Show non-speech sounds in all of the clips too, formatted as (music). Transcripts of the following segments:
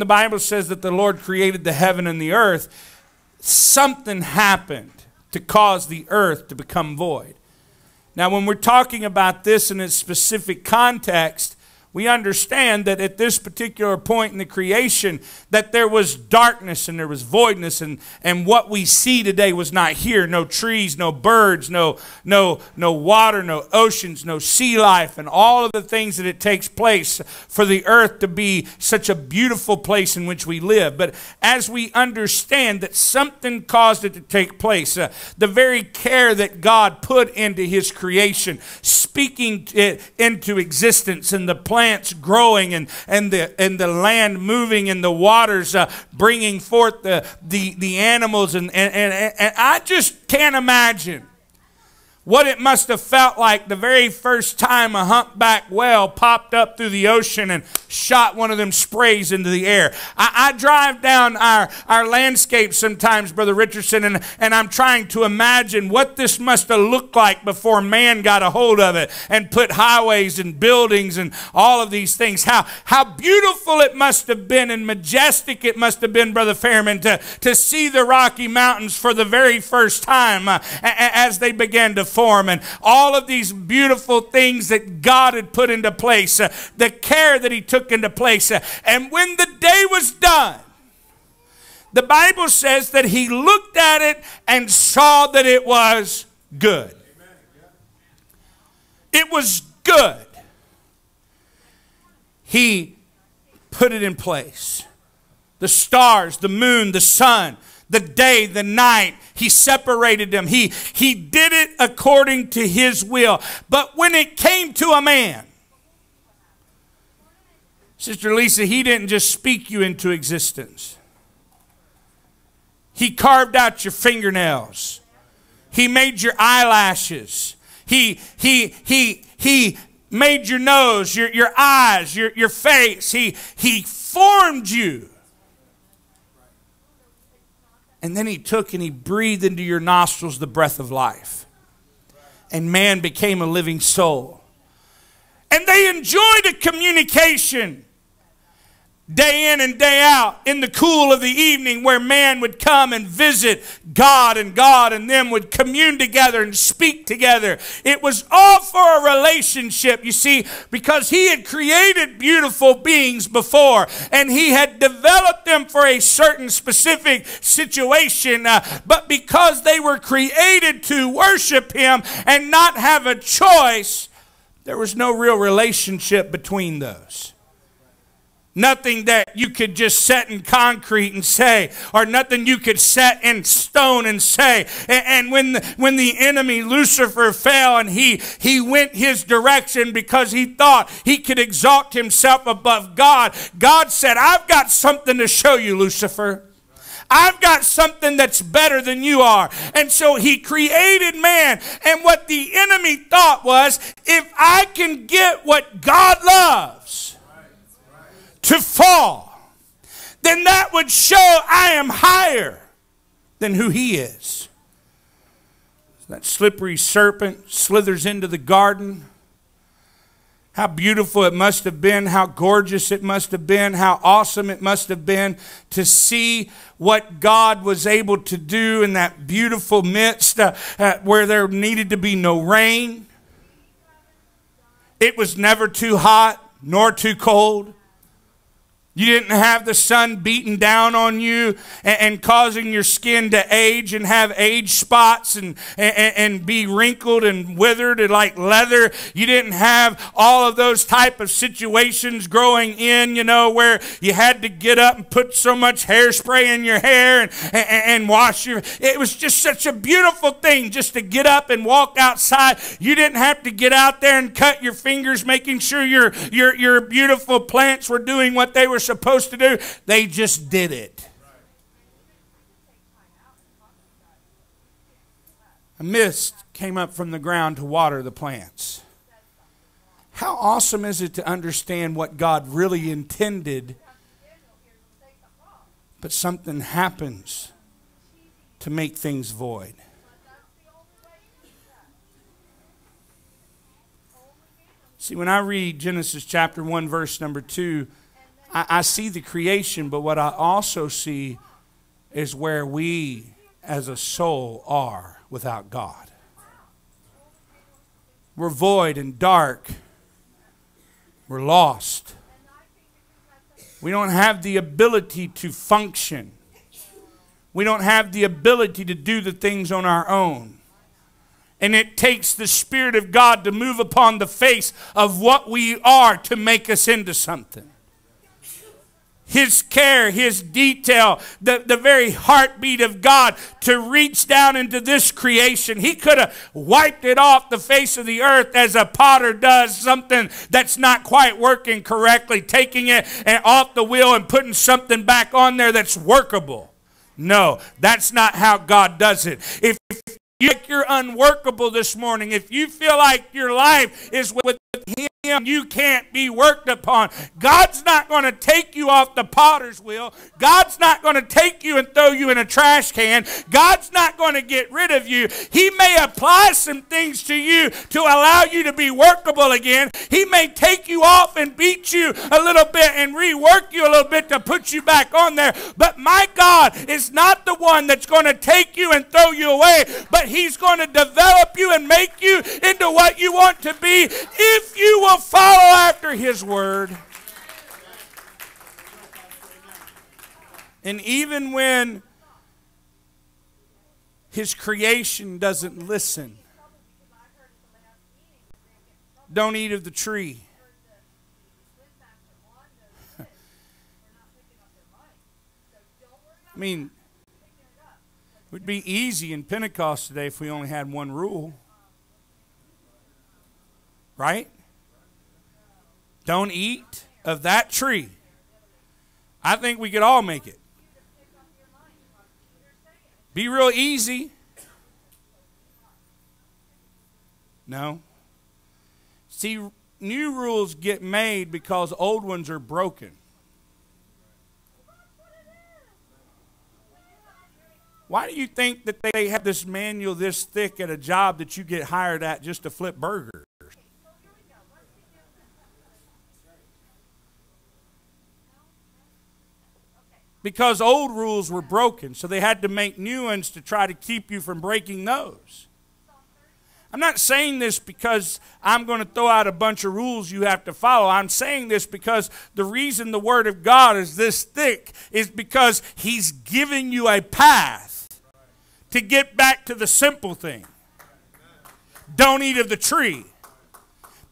the Bible says that the Lord created the heaven and the earth, something happened to cause the earth to become void. Now, when we're talking about this in a specific context, we understand that at this particular point in the creation that there was darkness and there was voidness and, and what we see today was not here. No trees no birds no no no water no oceans no sea life and all of the things that it takes place for the earth to be such a beautiful place in which we live. But as we understand that something caused it to take place uh, the very care that god put into his creation speaking it into existence and the plants growing and, and, the, and the land moving and the waters uh, bringing forth the, the, the animals. And, and, and, and I just can't imagine what it must have felt like the very first time a humpback whale popped up through the ocean and shot one of them sprays into the air. I, I drive down our, our landscape sometimes, Brother Richardson, and, and I'm trying to imagine what this must have looked like before man got a hold of it and put highways and buildings and all of these things. How, how beautiful it must have been and majestic it must have been, Brother Fairman, to, to see the Rocky Mountains for the very first time uh, as they began to form and all of these beautiful things that God had put into place, uh, the care that He took into place. Uh, and when the day was done, the Bible says that He looked at it and saw that it was good. It was good. He put it in place. The stars, the moon, the sun, the day, the night. He separated them. He, he did it according to his will. But when it came to a man, Sister Lisa, he didn't just speak you into existence. He carved out your fingernails. He made your eyelashes. He, he, he, he made your nose, your, your eyes, your, your face. He, he formed you. And then he took and he breathed into your nostrils the breath of life. And man became a living soul. And they enjoyed a communication day in and day out in the cool of the evening where man would come and visit God and God and them would commune together and speak together. It was all for a relationship, you see, because he had created beautiful beings before and he had developed them for a certain specific situation. Uh, but because they were created to worship him and not have a choice, there was no real relationship between those. Nothing that you could just set in concrete and say, or nothing you could set in stone and say. And, and when, the, when the enemy Lucifer fell and he, he went his direction because he thought he could exalt himself above God, God said, I've got something to show you, Lucifer. I've got something that's better than you are. And so he created man. And what the enemy thought was if I can get what God loves, to fall, then that would show I am higher than who he is. That slippery serpent slithers into the garden. How beautiful it must have been, how gorgeous it must have been, how awesome it must have been to see what God was able to do in that beautiful midst uh, uh, where there needed to be no rain. It was never too hot nor too cold. You didn't have the sun beating down on you and, and, causing your skin to age and have age spots and, and, and be wrinkled and withered and like leather. You didn't have all of those type of situations growing in, you know, where you had to get up and put so much hairspray in your hair and, and, and wash your. It was just such a beautiful thing just to get up and walk outside. You didn't have to get out there and cut your fingers, making sure your your your beautiful plants were doing what they were supposed to do. They just did it. A mist came up from the ground to water the plants. How awesome is it to understand what God really intended, but something happens to make things void? See, when I read Genesis chapter 1, verse number 2, I, I see the creation, but what I also see is where we as a soul are without God. We're void and dark. We're lost. We don't have the ability to function. We don't have the ability to do the things on our own. And it takes the Spirit of God to move upon the face of what we are to make us into something. His care, His detail, the, the very heartbeat of God to reach down into this creation. He could have wiped it off the face of the earth as a potter does something that's not quite working correctly, taking it eh, off the wheel and putting something back on there that's workable. No, that's not how God does it. If you think you're unworkable this morning, if you feel like your life is with Him, you can't be worked upon. God's not going to take you off the potter's wheel. God's not going to take you and throw you in a trash can. God's not going to get rid of you. He may apply some things to you to allow you to be workable again. He may take you off and beat you a little bit and rework you a little bit to put you back on there. But my God is not the one that's going to take you and throw you away, but He's going to develop you and make you into what you want to be if you will follow after His Word. And even when His creation doesn't listen, don't eat of the tree. (laughs) I mean, it would be easy in Pentecost today if we only had one rule. Right? Don't eat of that tree. I think we could all make it. Be real easy. No. See, new rules get made because old ones are broken. Why do you think that they have this manual this thick at a job that you get hired at just to flip burgers? Because old rules were broken, so they had to make new ones to try to keep you from breaking those. I'm not saying this because I'm going to throw out a bunch of rules you have to follow. I'm saying this because the reason the Word of God is this thick is because He's giving you a path to get back to the simple thing don't eat of the tree.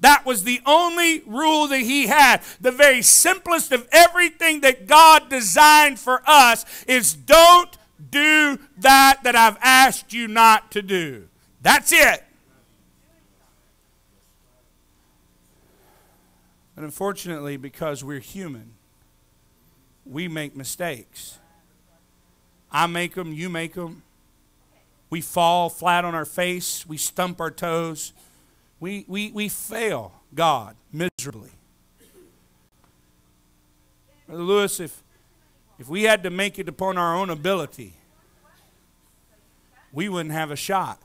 That was the only rule that he had. The very simplest of everything that God designed for us is don't do that that I've asked you not to do. That's it. But unfortunately, because we're human, we make mistakes. I make them, you make them. We fall flat on our face. We stump our toes. We, we, we fail God miserably. Brother Lewis, if, if we had to make it upon our own ability, we wouldn't have a shot.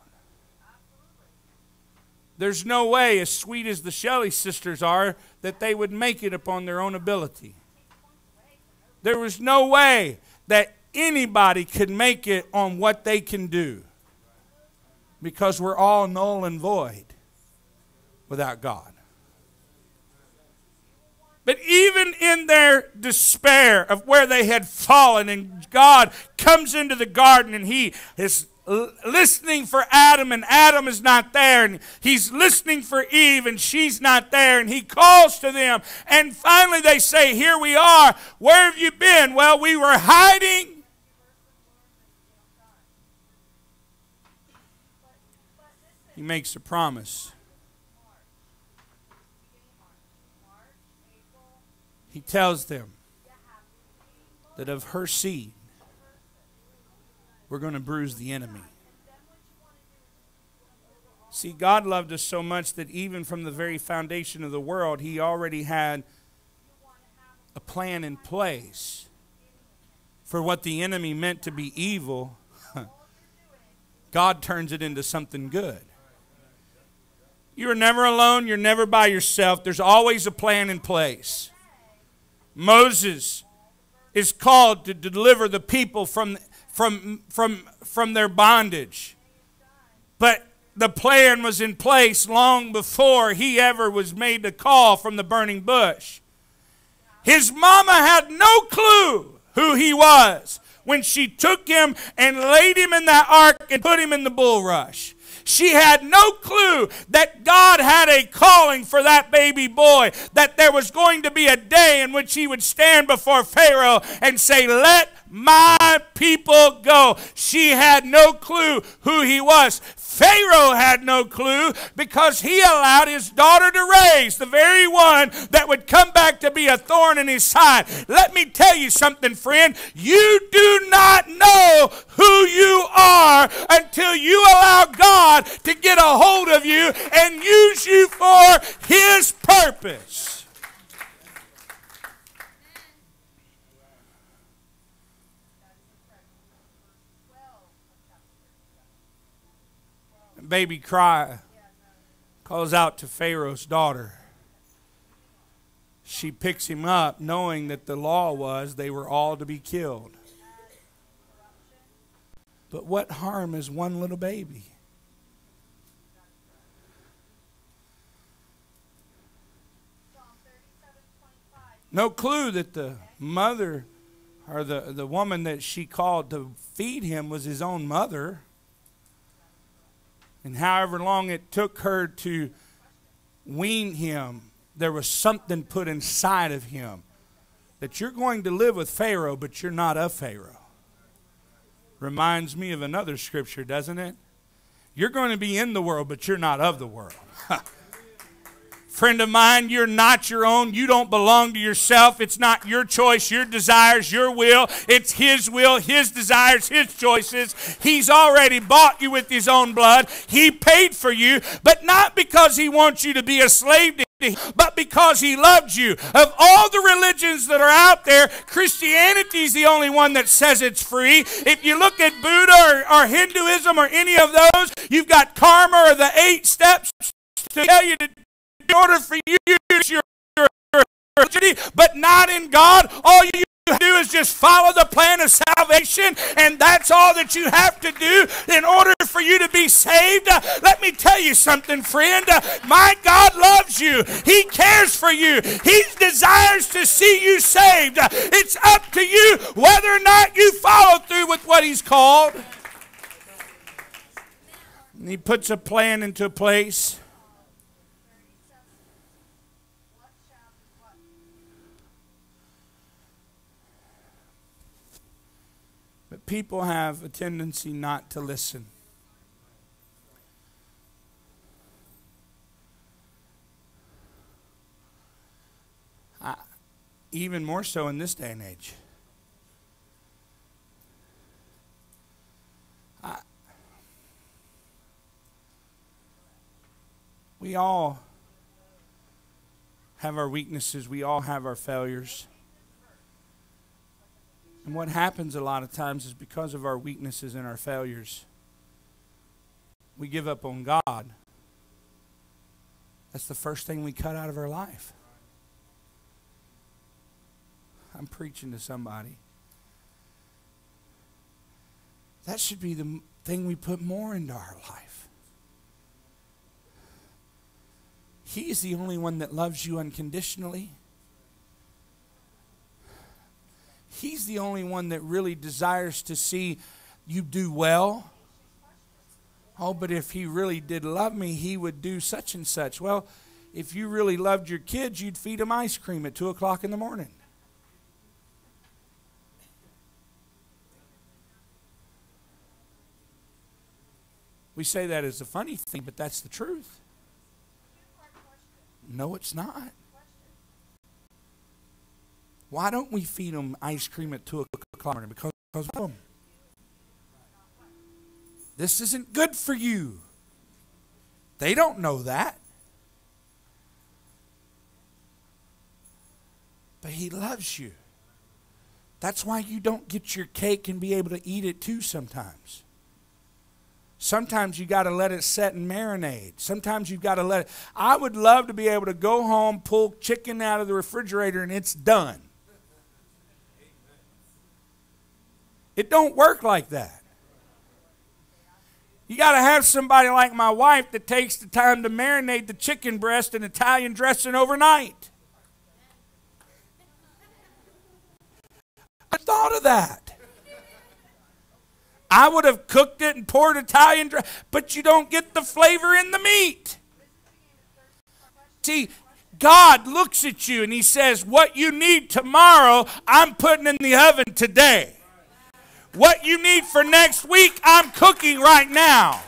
There's no way, as sweet as the Shelley sisters are, that they would make it upon their own ability. There was no way that anybody could make it on what they can do because we're all null and void without God. But even in their despair of where they had fallen, and God comes into the garden and he is listening for Adam, and Adam is not there, and he's listening for Eve, and she's not there, and he calls to them, and finally they say, Here we are. Where have you been? Well, we were hiding he makes a promise. He tells them that of her seed, we're going to bruise the enemy. See, God loved us so much that even from the very foundation of the world, He already had a plan in place for what the enemy meant to be evil. (laughs) God turns it into something good. You're never alone. You're never by yourself. There's always a plan in place. Moses is called to deliver the people from, from, from, from their bondage. But the plan was in place long before he ever was made the call from the burning bush. His mama had no clue who he was when she took him and laid him in that ark and put him in the bulrush. She had no clue that God had a calling for that baby boy, that there was going to be a day in which he would stand before Pharaoh and say, Let my people go. She had no clue who he was. Pharaoh had no clue because he allowed his daughter to raise the very one that would come back to be a thorn in his side. Let me tell you something, friend. You do not know who you are until you allow God to get a hold of you and use you for his purpose. Baby cry calls out to Pharaoh's daughter. She picks him up, knowing that the law was they were all to be killed. But what harm is one little baby? No clue that the mother or the, the woman that she called to feed him was his own mother and however long it took her to wean him, there was something put inside of him that you're going to live with Pharaoh, but you're not of Pharaoh. Reminds me of another scripture, doesn't it? You're going to be in the world, but you're not of the world. (laughs) Friend of mine, you're not your own. You don't belong to yourself. It's not your choice, your desires, your will. It's His will, His desires, His choices. He's already bought you with His own blood. He paid for you, but not because He wants you to be a slave to him, but because He loved you. Of all the religions that are out there, Christianity is the only one that says it's free. If you look at Buddha or, or Hinduism or any of those, you've got karma or the eight steps to tell you to in order for you to use your, your but not in God. All you do is just follow the plan of salvation, and that's all that you have to do in order for you to be saved. Let me tell you something, friend. My God loves you, He cares for you, He desires to see you saved. It's up to you whether or not you follow through with what He's called. And he puts a plan into place. People have a tendency not to listen. I, even more so in this day and age. I, we all have our weaknesses, we all have our failures. And what happens a lot of times is because of our weaknesses and our failures, we give up on God. That's the first thing we cut out of our life. I'm preaching to somebody. That should be the thing we put more into our life. He is the only one that loves you unconditionally. He's the only one that really desires to see you do well. Oh, but if he really did love me, he would do such and such. Well, if you really loved your kids, you'd feed them ice cream at 2 o'clock in the morning. We say that as a funny thing, but that's the truth. No, it's not. Why don't we feed them ice cream at 2 o'clock? Because, because them. This isn't good for you. They don't know that. But He loves you. That's why you don't get your cake and be able to eat it too sometimes. Sometimes you got to let it set and marinate. Sometimes you've got to let it. I would love to be able to go home, pull chicken out of the refrigerator, and it's done. It don't work like that. You got to have somebody like my wife that takes the time to marinate the chicken breast in Italian dressing overnight. I thought of that. I would have cooked it and poured Italian dress, but you don't get the flavor in the meat. See, God looks at you and He says, What you need tomorrow, I'm putting in the oven today. What you need for next week, I'm cooking right now.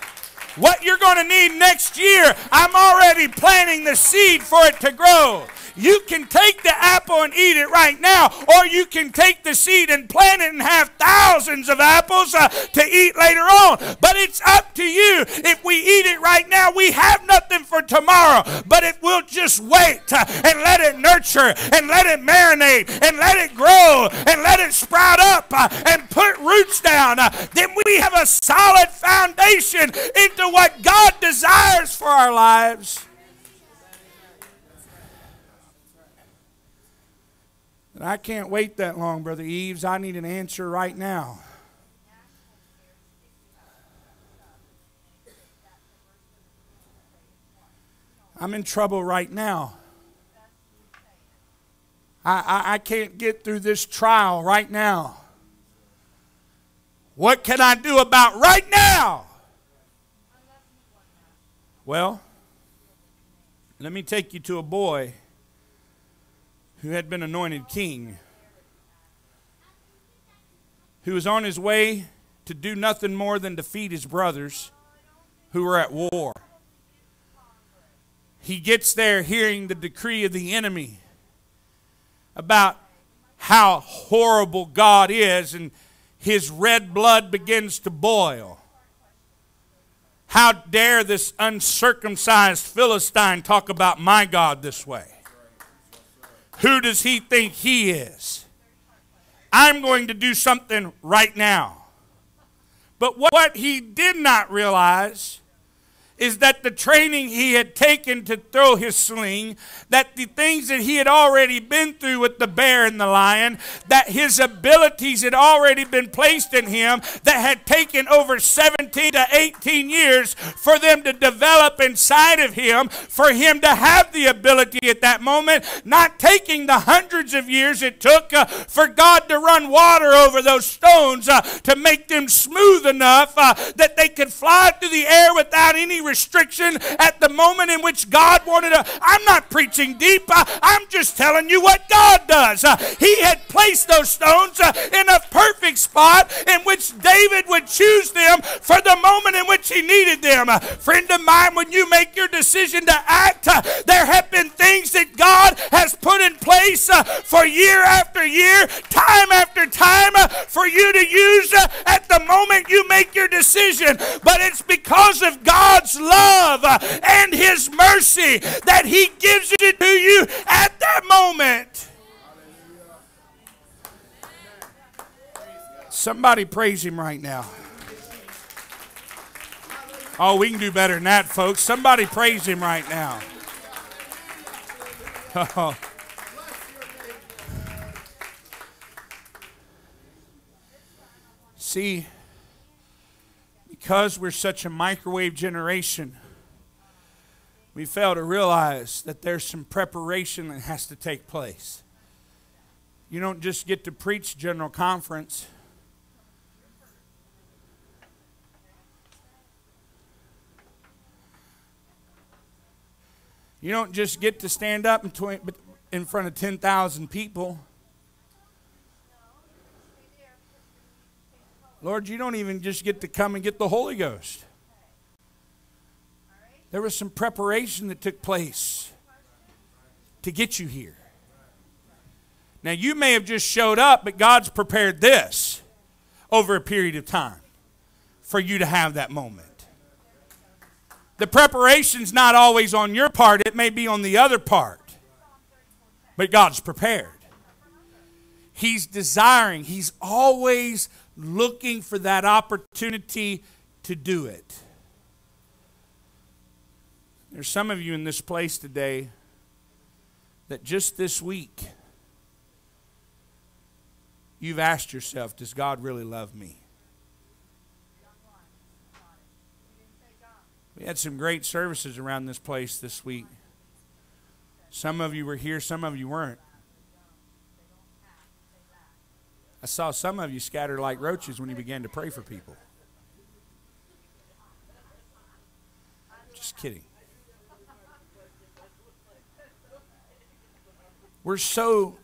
What you're going to need next year, I'm already planting the seed for it to grow. You can take the apple and eat it right now, or you can take the seed and plant it and have thousands of apples uh, to eat later on. But it's up to you. If we eat it right now, we have nothing for tomorrow. But if we'll just wait uh, and let it nurture and let it marinate and let it grow and let it sprout up uh, and put roots down, uh, then we have a solid foundation into what God desires for our lives. And I can't wait that long, Brother Eves. I need an answer right now. I'm in trouble right now. I, I, I, can't get through this trial right now. What can I do about right now? Well, let me take you to a boy who had been anointed king, who was on his way to do nothing more than defeat his brothers who were at war. He gets there hearing the decree of the enemy about how horrible God is, and his red blood begins to boil. How dare this uncircumcised Philistine talk about my God this way? Who does he think he is? I'm going to do something right now. But what he did not realize is that the training he had taken to throw his sling, that the things that he had already been through with the bear and the lion, that his abilities had already been placed in him, that had taken over 17 to 18 years for them to develop inside of him, for him to have the ability at that moment, not taking the hundreds of years it took uh, for God to run water over those stones uh, to make them smooth enough uh, that they could fly through the air without any restriction at the moment in which God wanted to. I'm not preaching deep. I, am just telling you what God does. Uh, he had placed those stones uh, in a perfect spot in which David would choose them for the moment in which he needed them. Uh, friend of mine, when you make your decision to act, there have been things that God has put in place for year after year, time after time, for you to use at the moment you make your decision. But it's because of God's love and His mercy that He gives it to you at that moment. Somebody praise Him right now. Oh, we can do better than that, folks. Somebody praise Him right now. Oh. See, because we're such a microwave generation, we fail to realize that there's some preparation that has to take place. You don't just get to preach general conference. You don't just get to stand up in front of 10,000 people. Lord, you don't even just get to come and get the Holy Ghost. There was some preparation that took place to get you here. Now, you may have just showed up, but God's prepared this over a period of time for you to have that moment. The preparation's not always on your part, it may be on the other part. But God's prepared. He's desiring, He's always looking for that opportunity to do it. There's some of you in this place today that just this week you've asked yourself, does God really love me? We had some great services around this place this week. Some of you were here, some of you weren't. I saw some of you scatter like roaches when you began to pray for people. Just kidding. We're so,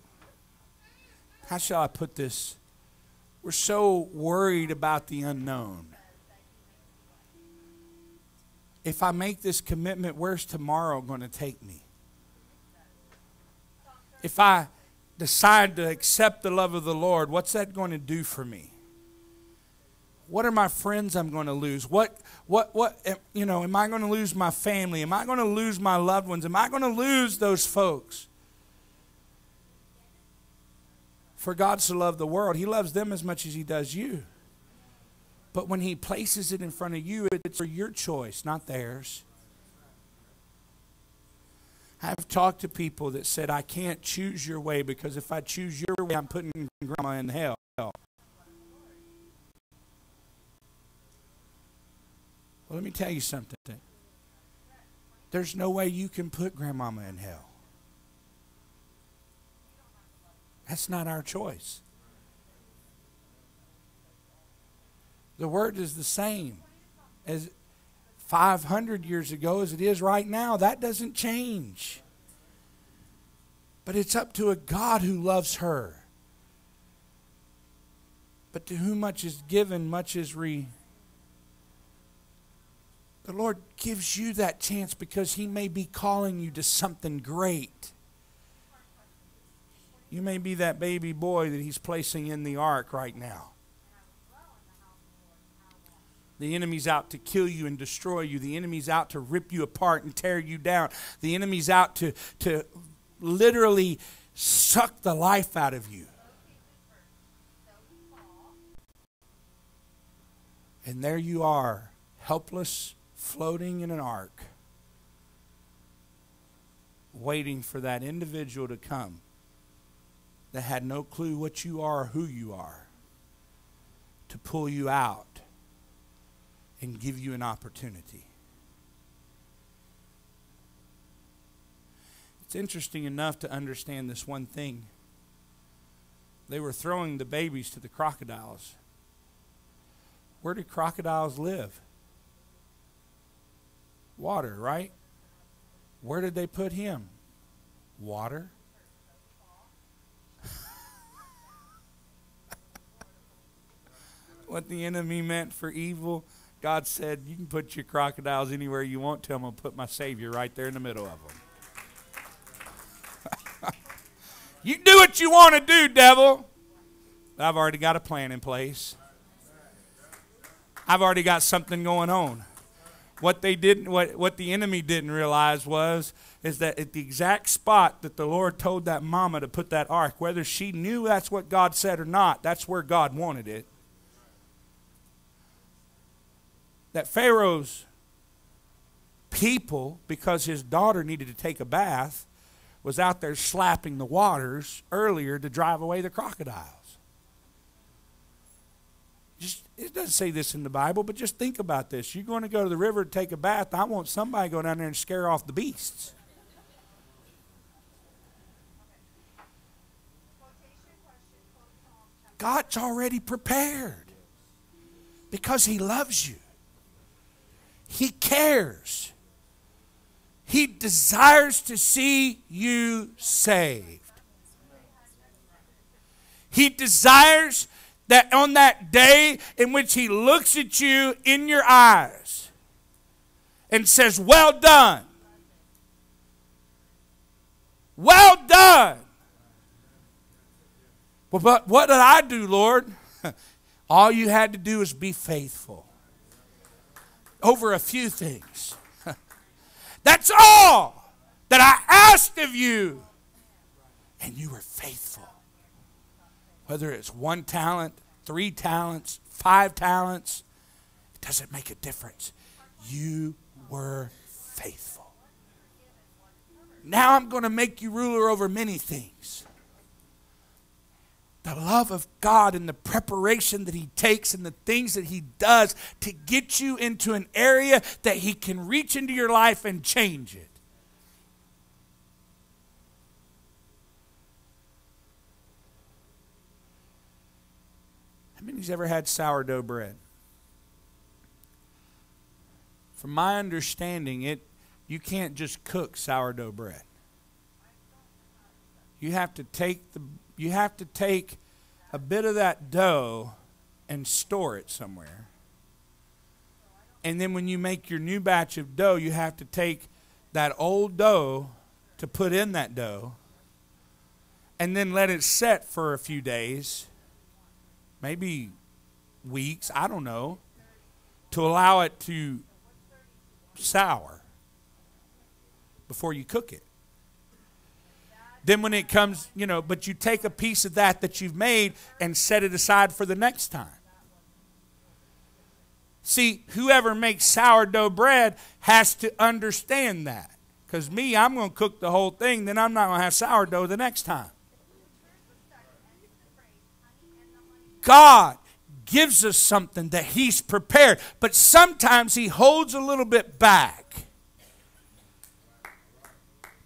how shall I put this? We're so worried about the unknown. If I make this commitment, where's tomorrow going to take me? If I decide to accept the love of the Lord, what's that going to do for me? What are my friends I'm going to lose? What, what, what, you know, am I going to lose my family? Am I going to lose my loved ones? Am I going to lose those folks? For God so loved the world, He loves them as much as He does you. But when He places it in front of you, it's for your choice, not theirs. I've talked to people that said, I can't choose your way because if I choose your way, I'm putting grandma in hell. Well, let me tell you something. There's no way you can put grandmama in hell. That's not our choice. The word is the same as 500 years ago as it is right now. That doesn't change. But it's up to a God who loves her. But to whom much is given, much is re. The Lord gives you that chance because He may be calling you to something great. You may be that baby boy that He's placing in the ark right now. The enemy's out to kill you and destroy you. The enemy's out to rip you apart and tear you down. The enemy's out to, to literally suck the life out of you. And there you are, helpless, floating in an ark, waiting for that individual to come that had no clue what you are or who you are to pull you out and give you an opportunity. It's interesting enough to understand this one thing. They were throwing the babies to the crocodiles. Where do crocodiles live? Water, right? Where did they put him? Water. (laughs) what the enemy meant for evil, God said, You can put your crocodiles anywhere you want to. I'm going to put my Savior right there in the middle of them. (laughs) you do what you want to do, devil. I've already got a plan in place. I've already got something going on. What they didn't what, what the enemy didn't realize was is that at the exact spot that the Lord told that mama to put that ark, whether she knew that's what God said or not, that's where God wanted it. That Pharaoh's people, because his daughter needed to take a bath, was out there slapping the waters earlier to drive away the crocodiles. Just, it doesn't say this in the Bible, but just think about this. You're going to go to the river to take a bath. I want somebody to go down there and scare off the beasts. God's already prepared because He loves you. He cares. He desires to see you saved. He desires that on that day in which He looks at you in your eyes and says, Well done. Well done. Well, but what did I do, Lord? (laughs) All you had to do is be faithful over a few things. (laughs) That's all that I asked of you. And you were faithful. Whether it's one talent, three talents, five talents, it doesn't make a difference. You were faithful. Now I'm going to make you ruler over many things. The love of God and the preparation that He takes and the things that He does to get you into an area that He can reach into your life and change it. How many's ever had sourdough bread? From my understanding, it you can't just cook sourdough bread. You have to take the you have to take a bit of that dough and store it somewhere. And then when you make your new batch of dough, you have to take that old dough to put in that dough and then let it set for a few days, maybe weeks, I don't know, to allow it to sour before you cook it. Then when it comes, you know, but you take a piece of that that you've made and set it aside for the next time. See, whoever makes sourdough bread has to understand that. Because me, I'm going to cook the whole thing, then I'm not going to have sourdough the next time. God gives us something that He's prepared, but sometimes He holds a little bit back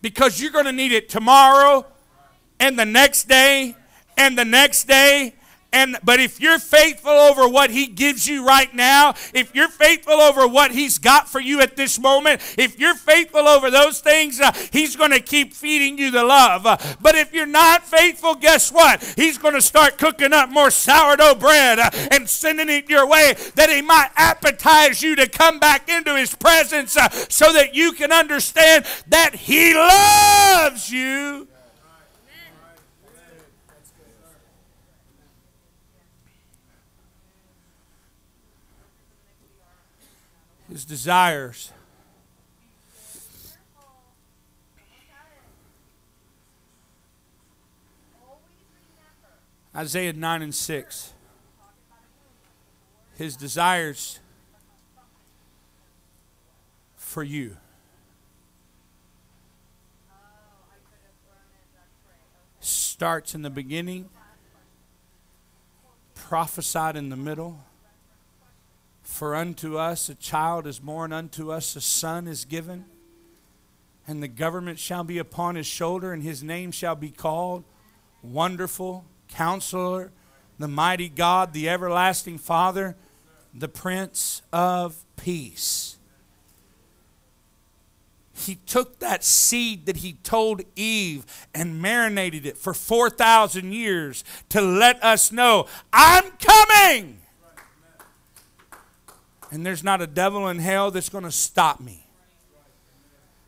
because you're going to need it tomorrow and the next day and the next day and but if you're faithful over what he gives you right now, if you're faithful over what he's got for you at this moment, if you're faithful over those things, uh, he's going to keep feeding you the love. Uh, but if you're not faithful, guess what? He's going to start cooking up more sourdough bread uh, and sending it your way that he might appetize you to come back into his presence uh, so that you can understand that he loves you. His desires. Isaiah 9 and 6. His desires for you. Starts in the beginning, prophesied in the middle for unto us a child is born, unto us a son is given, and the government shall be upon his shoulder, and his name shall be called Wonderful, Counselor, the Mighty God, the Everlasting Father, the Prince of Peace. He took that seed that he told Eve and marinated it for 4,000 years to let us know, I'm coming and there's not a devil in hell that's going to stop me.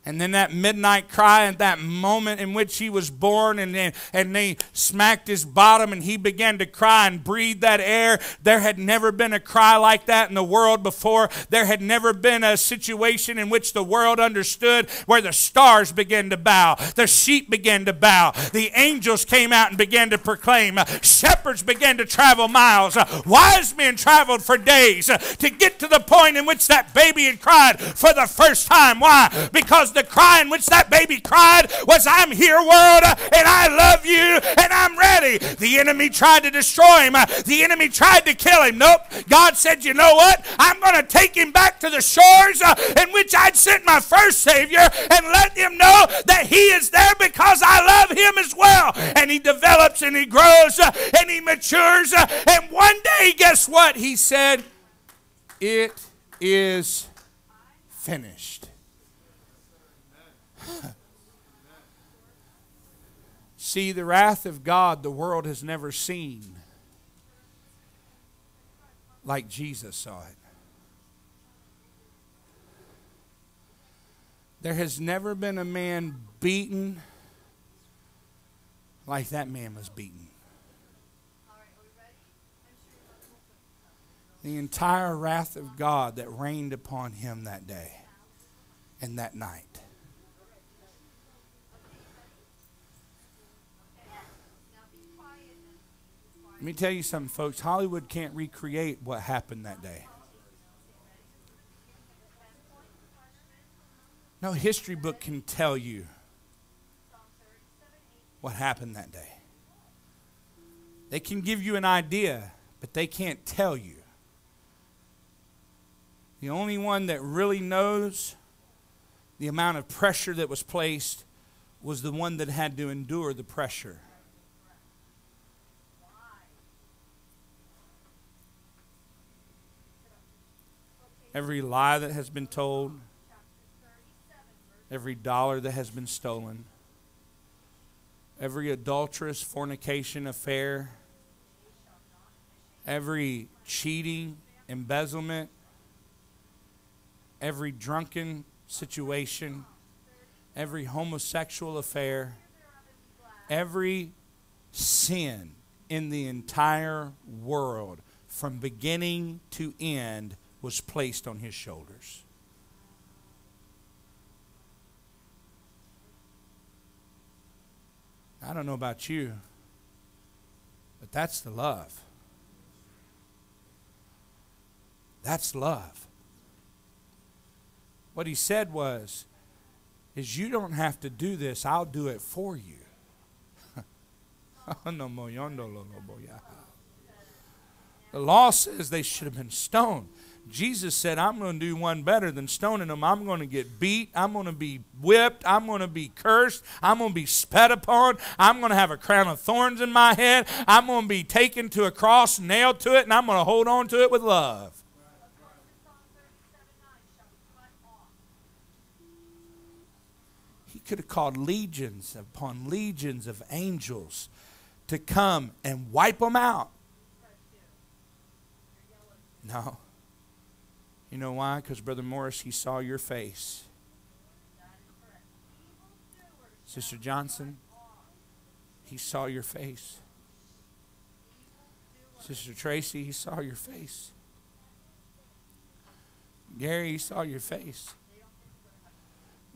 And then that midnight cry and that moment in which he was born and, then, and they smacked his bottom and he began to cry and breathe that air. There had never been a cry like that in the world before. There had never been a situation in which the world understood where the stars began to bow, the sheep began to bow, the angels came out and began to proclaim, shepherds began to travel miles, wise men traveled for days to get to the point in which that baby had cried for the first time. Why? Because the cry in which that baby cried was, I'm here, world, and I love you, and I'm ready. The enemy tried to destroy him, the enemy tried to kill him. Nope. God said, You know what? I'm going to take him back to the shores uh, in which I'd sent my first Savior and let him know that he is there because I love him as well. And he develops and he grows uh, and he matures. Uh, and one day, guess what? He said, It is finished. (laughs) See, the wrath of God the world has never seen like Jesus saw it. There has never been a man beaten like that man was beaten. The entire wrath of God that rained upon him that day and that night. Let me tell you something, folks. Hollywood can't recreate what happened that day. No history book can tell you what happened that day. They can give you an idea, but they can't tell you. The only one that really knows the amount of pressure that was placed was the one that had to endure the pressure. Every lie that has been told, every dollar that has been stolen, every adulterous fornication affair, every cheating, embezzlement, every drunken situation, every homosexual affair, every sin in the entire world from beginning to end was placed on his shoulders. I don't know about you, but that's the love. That's love. What he said was, is you don't have to do this, I'll do it for you. (laughs) the law says they should have been stoned. Jesus said, I'm going to do one better than stoning them. I'm going to get beat. I'm going to be whipped. I'm going to be cursed. I'm going to be spat upon. I'm going to have a crown of thorns in my head. I'm going to be taken to a cross, nailed to it, and I'm going to hold on to it with love. He could have called legions upon legions of angels to come and wipe them out. No. You know why? Because Brother Morris, he saw your face. Sister Johnson, he saw your face. Sister Tracy, he saw your face. Gary, he saw your face.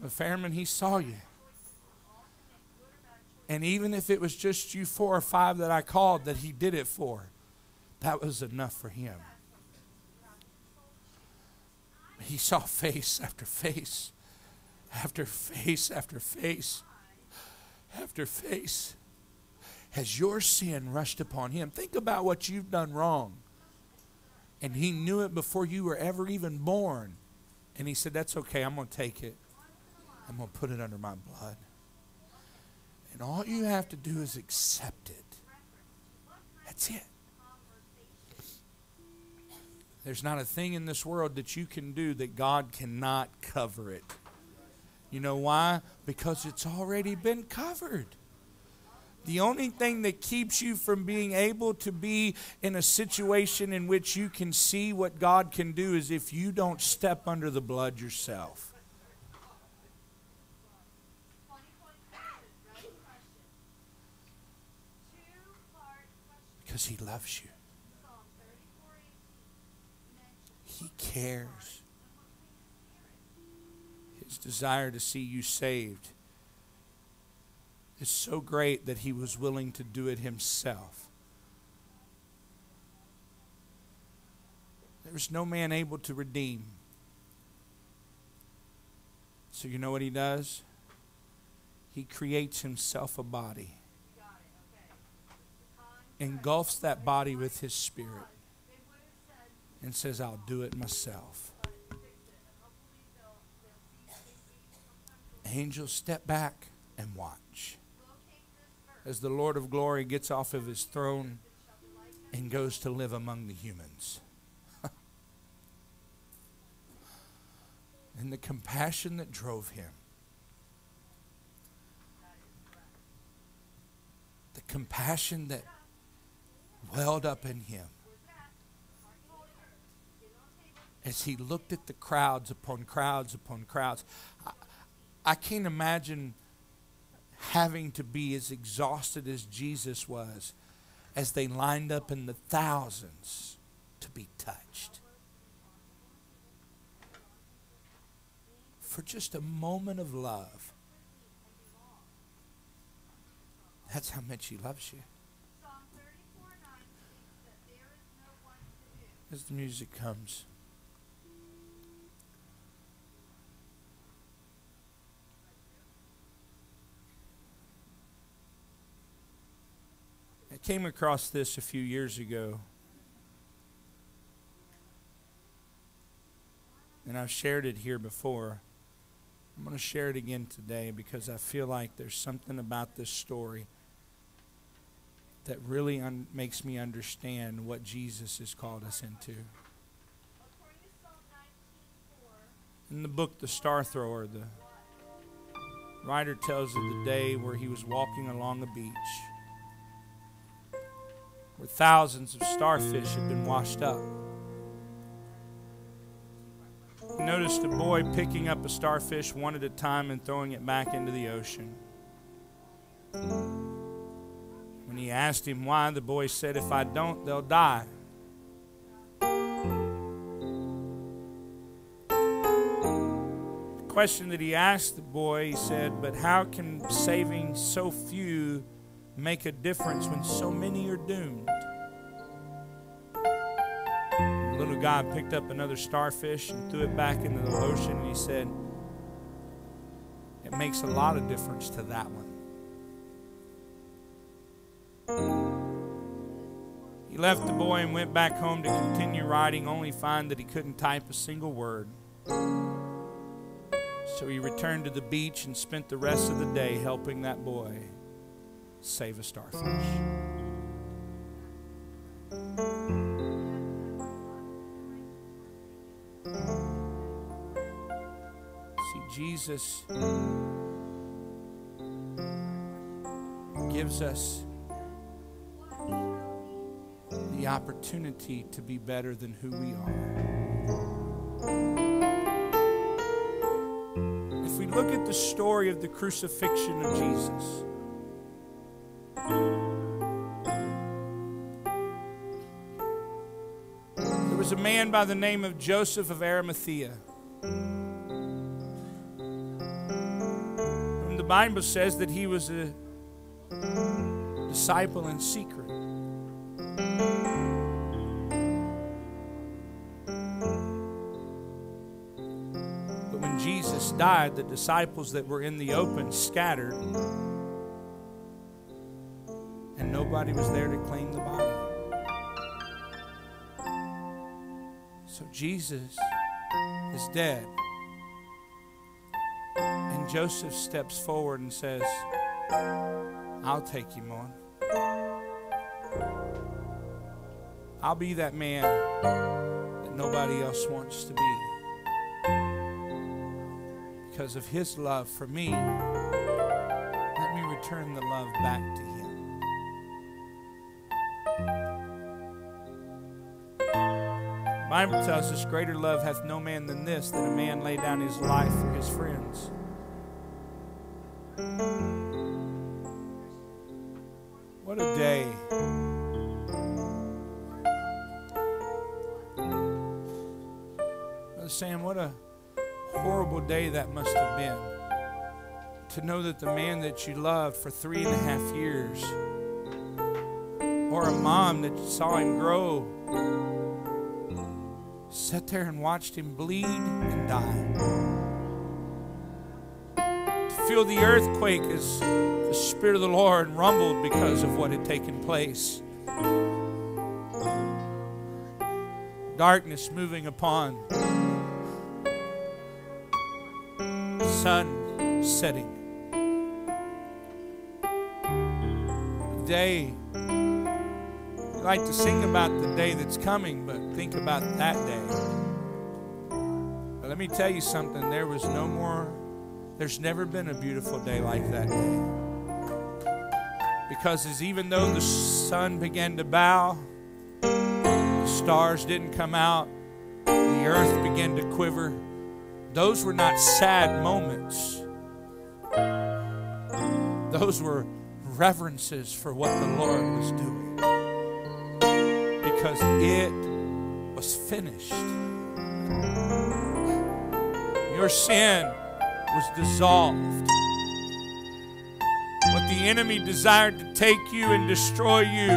The Fairman, he saw you. And even if it was just you four or five that I called that he did it for, that was enough for him. He saw face after face, after face after face, after face. Has your sin rushed upon him? Think about what you've done wrong. And he knew it before you were ever even born. And he said, That's okay, I'm going to take it. I'm going to put it under my blood. And all you have to do is accept it. That's it. There's not a thing in this world that you can do that God cannot cover it. You know why? Because it's already been covered. The only thing that keeps you from being able to be in a situation in which you can see what God can do is if you don't step under the blood yourself. Because He loves you. He cares. His desire to see you saved is so great that he was willing to do it himself. There was no man able to redeem. So, you know what he does? He creates himself a body, engulfs that body with his spirit and says, I'll do it myself. Angels, step back and watch. As the Lord of glory gets off of his throne and goes to live among the humans. (laughs) and the compassion that drove him. The compassion that welled up in him as he looked at the crowds upon crowds upon crowds. I, I can't imagine having to be as exhausted as Jesus was as they lined up in the thousands to be touched. For just a moment of love. That's how much he loves you. As the music comes. Came across this a few years ago. And I've shared it here before. I'm going to share it again today because I feel like there's something about this story that really makes me understand what Jesus has called us into. In the book, The Star Thrower, the writer tells of the day where he was walking along a beach where thousands of starfish had been washed up. He noticed a boy picking up a starfish one at a time and throwing it back into the ocean. When he asked him why, the boy said, If I don't, they'll die. The question that he asked the boy, he said, But how can saving so few make a difference when so many are doomed? The little guy picked up another starfish and threw it back into the ocean, and he said, It makes a lot of difference to that one. He left the boy and went back home to continue writing, only find that he couldn't type a single word. So he returned to the beach and spent the rest of the day helping that boy save a starfish. See, Jesus gives us the opportunity to be better than who we are. If we look at the story of the crucifixion of Jesus, was a man by the name of Joseph of Arimathea. And the Bible says that he was a disciple in secret. But when Jesus died, the disciples that were in the open scattered, and nobody was there to claim the body. So Jesus is dead. And Joseph steps forward and says, I'll take him on. I'll be that man that nobody else wants to be. Because of his love for me, let me return the love back to him. Bible tells us greater love hath no man than this, that a man lay down his life for his friends. What a day. Brother Sam, what a horrible day that must have been. To know that the man that you loved for three and a half years, or a mom that saw him grow, sat there and watched him bleed and die. To feel the earthquake as the Spirit of the Lord rumbled because of what had taken place. Darkness moving upon, sun setting. Day, we like to sing about the day that's coming, but think about that day. But let me tell you something there was no more, there's never been a beautiful day like that day. Because as even though the sun began to bow, the stars didn't come out, the earth began to quiver, those were not sad moments. Those were reverences for what the Lord was doing. Because it was finished. Your sin was dissolved. What the enemy desired to take you and destroy you,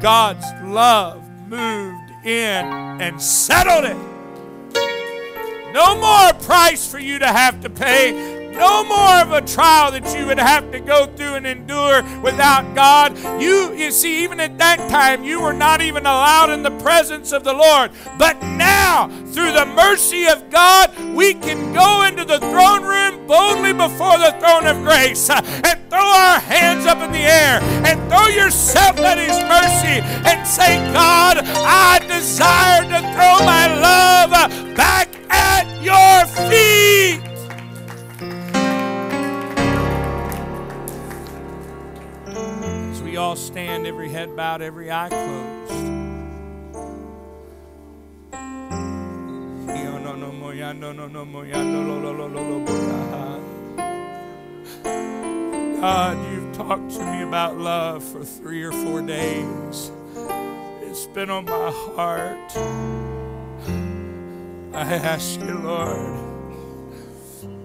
God's love moved in and settled it. No more price for you to have to pay. No more of a trial that you would have to go through and endure without God. You, you see, even at that time, you were not even allowed in the presence of the Lord. But now, through the mercy of God, we can go into the throne room boldly before the throne of grace uh, and throw our hands up in the air and throw yourself at His mercy and say, God, I desire to throw my love uh, back at your feet. All stand, every head bowed, every eye closed. God, you've talked to me about love for three or four days. It's been on my heart. I ask you, Lord,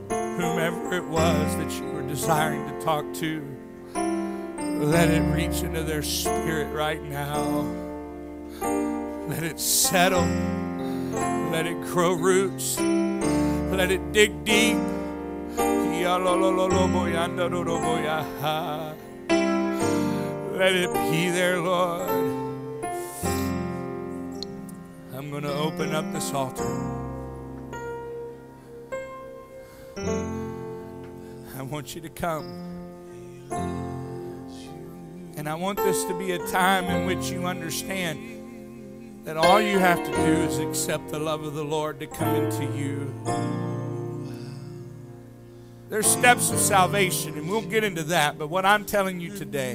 whomever it was that you were desiring to talk to, let it reach into their spirit right now. Let it settle. Let it grow roots. Let it dig deep. Let it be there, Lord. I'm going to open up this altar. I want you to come. And I want this to be a time in which you understand that all you have to do is accept the love of the Lord to come into you. There's steps of salvation, and we'll get into that. But what I'm telling you today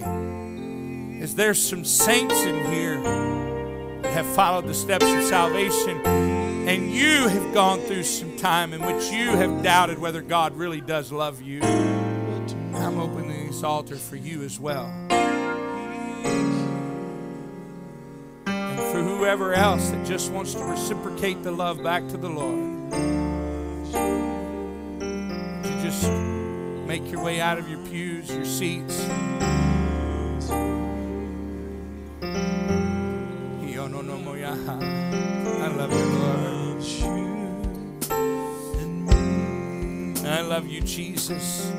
is there's some saints in here that have followed the steps of salvation, and you have gone through some time in which you have doubted whether God really does love you. I'm opening this altar for you as well. And for whoever else that just wants to reciprocate the love back to the Lord. To just make your way out of your pews, your seats. I love you, Lord. I love you, Jesus.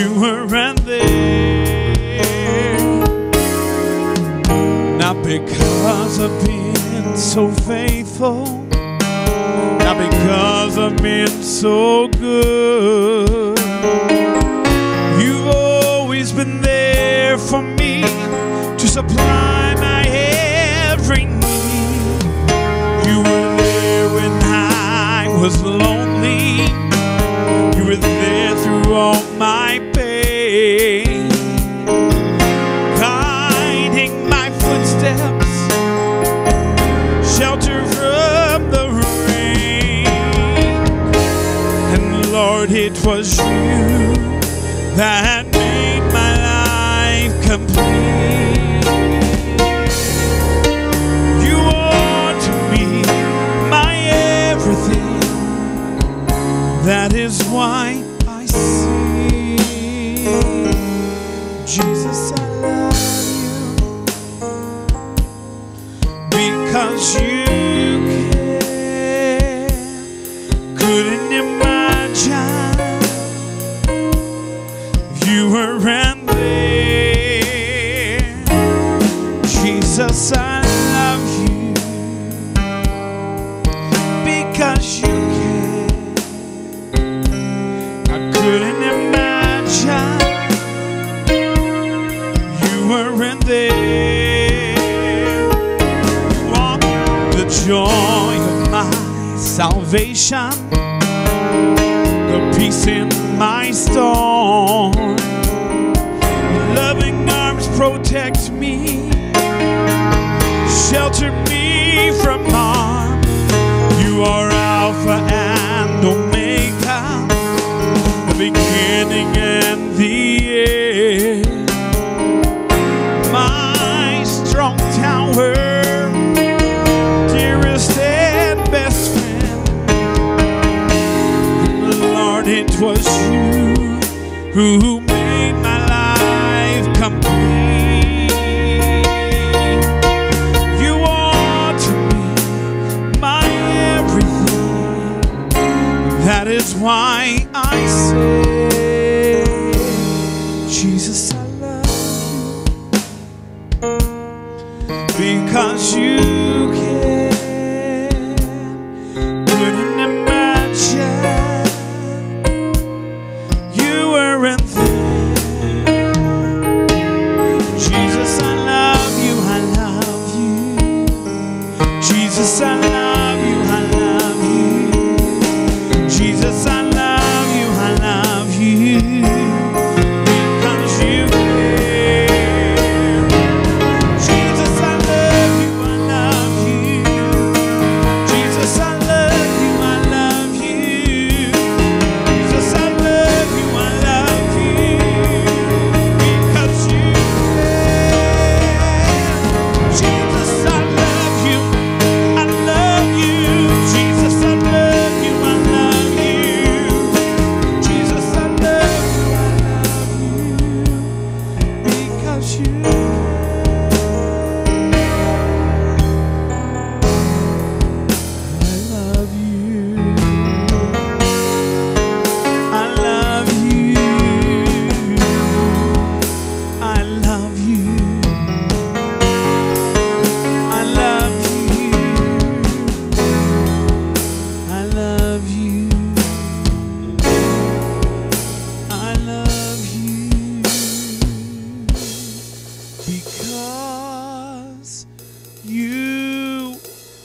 you were right there. Not because of being so faithful, not because of being so good. You've always been there for me to supply my every need. You were there when I was lonely. You were there through all my shelter from the rain. And Lord, it was you that Veixa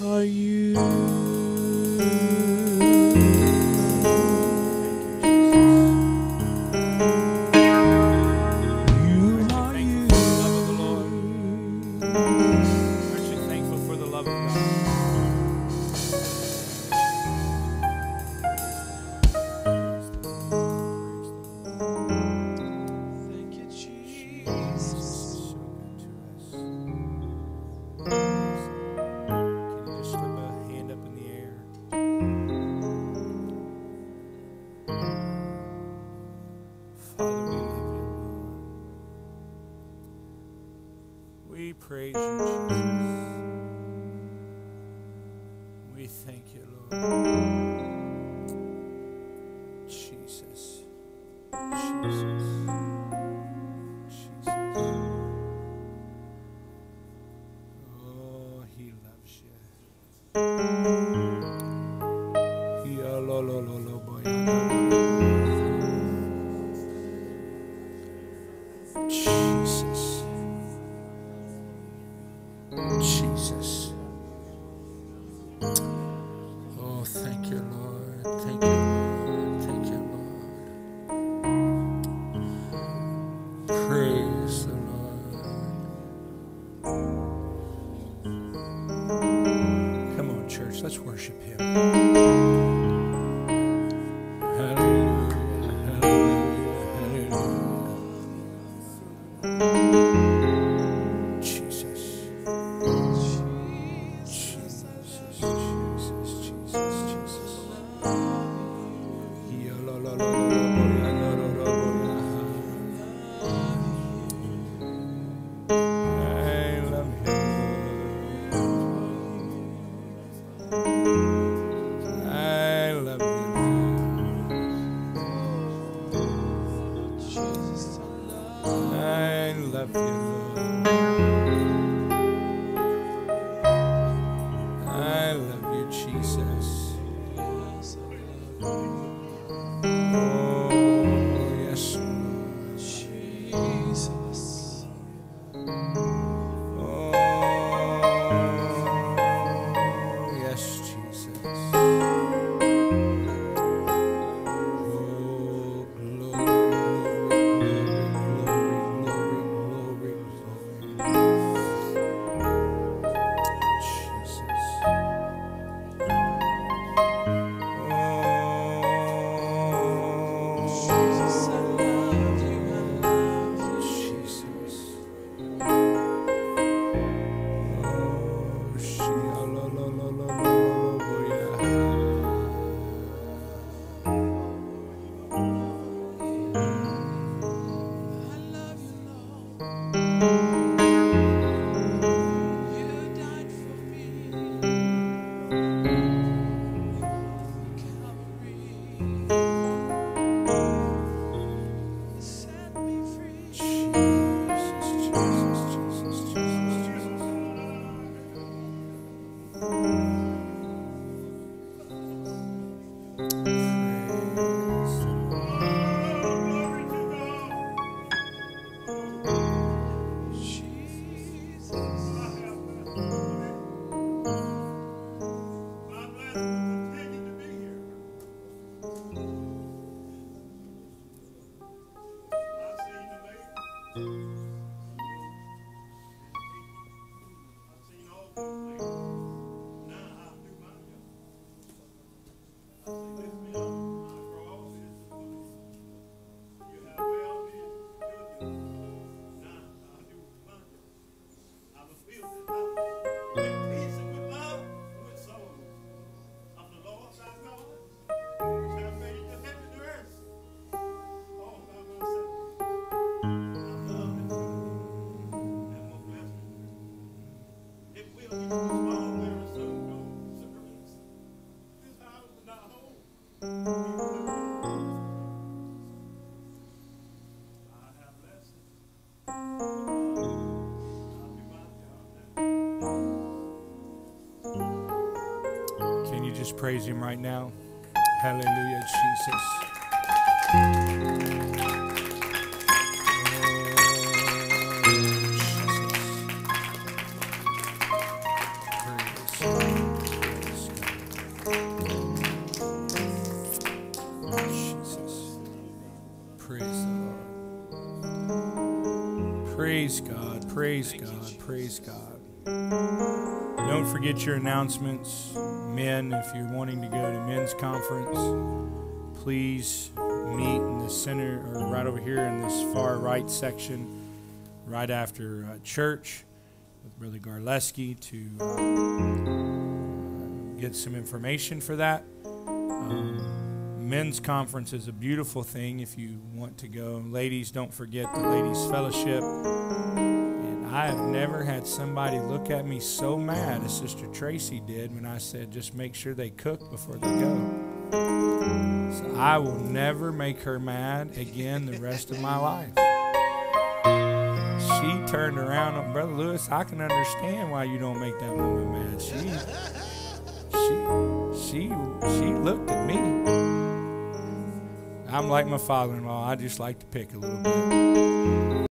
are you? Can you just praise him right now? Hallelujah, Jesus. Praise God. Don't forget your announcements. Men, if you're wanting to go to men's conference, please meet in the center or right over here in this far right section, right after uh, church with Brother Garleski to uh, get some information for that. Um, men's conference is a beautiful thing if you want to go. Ladies, don't forget the ladies' fellowship. I have never had somebody look at me so mad as Sister Tracy did when I said, just make sure they cook before they go. So I will never make her mad again the rest of my life. She turned around on Brother Lewis. I can understand why you don't make that woman mad. She, she, she, she looked at me. I'm like my father-in-law. I just like to pick a little bit.